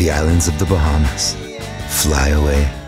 the islands of the Bahamas. Fly away